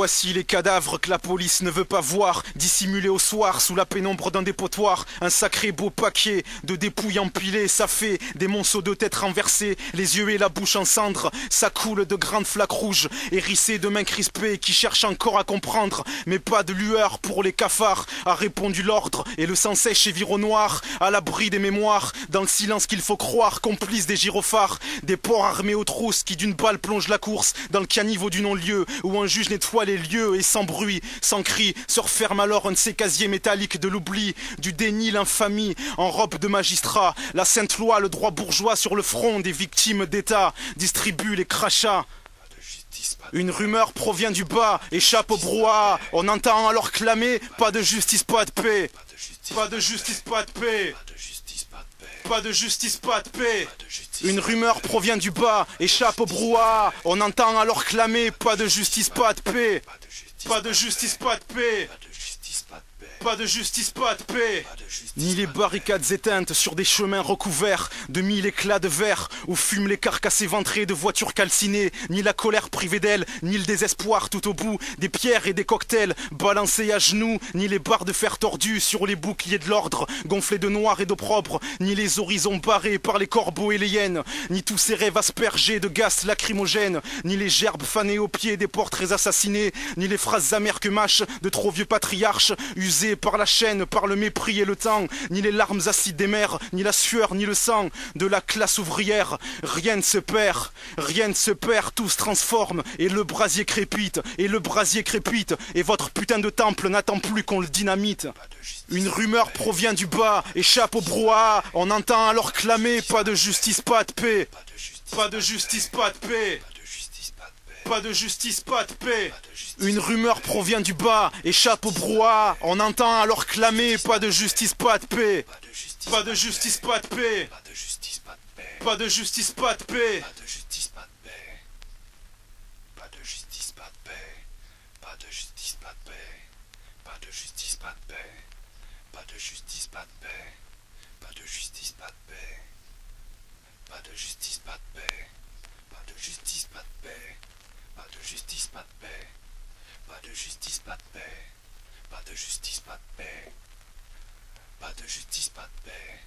Voici les cadavres que la police ne veut pas voir, dissimulés au soir sous la pénombre d'un dépotoir. Un sacré beau paquet de dépouilles empilées, ça fait des monceaux de têtes renversées, les yeux et la bouche en cendres. Ça coule de grandes flaques rouges, hérissées de mains crispées qui cherchent encore à comprendre. Mais pas de lueur pour les cafards, a répondu l'ordre et le sang sèche et vire au noir, à l'abri des mémoires, dans le silence qu'il faut croire, complice des gyrophares, des porcs armés aux trousses qui d'une balle plongent la course dans le caniveau du non-lieu où un juge nettoie les lieux et sans bruit, sans cri, se referme alors un de ces casiers métalliques de l'oubli, du déni, l'infamie, en robe de magistrat, la sainte loi, le droit bourgeois sur le front des victimes d'État, distribue les crachats. Une rumeur provient du bas, échappe au brouhaha. On entend alors clamer Pas de justice, pas de paix. Pas de justice, pas de paix. Pas de justice, pas de paix. Une rumeur provient du bas, échappe au brouhaha. On entend alors clamer Pas de justice, pas de paix. Pas de justice, pas de paix. Pas de justice, pas de paix. Ni les barricades éteintes sur des chemins recouverts de mille éclats de verre où fument les carcasses éventrées de voitures calcinées. Ni la colère privée d'elle, ni le désespoir tout au bout des pierres et des cocktails balancés à genoux. Ni les barres de fer tordues sur les boucliers de l'ordre gonflés de noir et d'opprobre. Ni les horizons barrés par les corbeaux et les hyènes. Ni tous ces rêves aspergés de gaz lacrymogènes. Ni les gerbes fanées aux pieds des portraits assassinés. Ni les phrases amères que mâchent de trop vieux patriarches usés par la chaîne, par le mépris et le temps, ni les larmes acides des mers, ni la sueur, ni le sang de la classe ouvrière. Rien ne se perd, rien ne se perd, tout se transforme, et le brasier crépite, et le brasier crépite, et votre putain de temple n'attend plus qu'on le dynamite. Une rumeur provient du bas, échappe au brouhaha, on entend alors clamer pas de justice, pas de paix. Pas de justice, pas de paix. Pas de justice, pas de paix. Une rumeur provient du bas, échappe au brouhaha. On entend alors clamer justice. Pas de justice, pas de paix. Pas de justice, pas de paix. Pas de justice, pas de paix. Pas de justice, pas de paix. Pas de justice, pas de paix. Pas de justice, pas de paix. Pas de justice, pas de paix. Pas de justice, pas de paix. Pas de justice, pas de paix. Pas de justice, pas de paix. Pas de justice, pas de paix. Pas de justice, pas de paix. Pas de justice, pas de paix. Pas de justice, pas de paix.